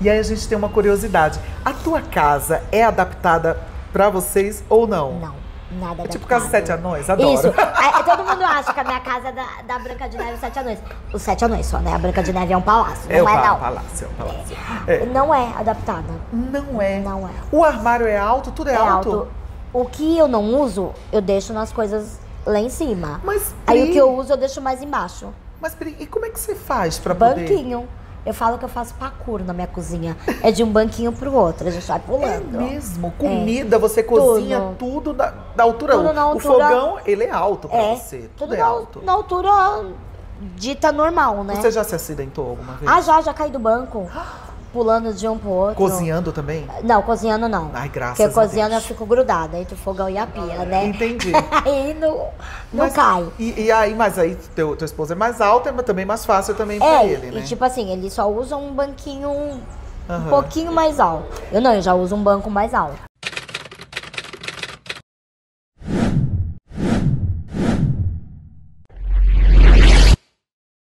E aí a gente tem uma curiosidade. A tua casa é adaptada pra vocês ou não? Não, nada É tipo. Casa Sete Anões? Adoro. Isso. Aí, todo mundo acha que a minha casa é da, da Branca de Neve e Sete Anões. Os Sete Anões só, né? A Branca de Neve é um palácio. É Não é, pa- não. palácio, é o palácio. É. Não é adaptada. Não é. Não é. O armário é alto? Tudo é, É alto? alto. O que eu não uso, eu deixo nas coisas lá em cima. Mas, Aí Pri, o que eu uso, eu deixo mais embaixo. Mas, Pri, e como é que você faz pra poder... Banquinho. Eu falo que eu faço parkour na minha cozinha. É de um banquinho pro outro, a gente vai É pulando. mesmo? Comida, você cozinha tudo, da, da altura. Tudo na O altura- fogão, ele é alto pra É, você. Tudo, tudo é na, alto. na altura dita normal, né? Você já se acidentou alguma vez? Ah, já, já caí do banco. Pulando de um pro outro. Cozinhando também? Não, cozinhando não. Ai, graças Porque cozinhando eu fico grudada entre o fogão e a pia, né? Entendi. Aí não, não Mas- cai. E, e aí, mas aí teu, teu esposo é mais alto, é também mais fácil também pra É, ele, né? e tipo assim, ele só usa um banquinho um Aham. pouquinho mais alto. Eu não, eu já uso um banco mais alto.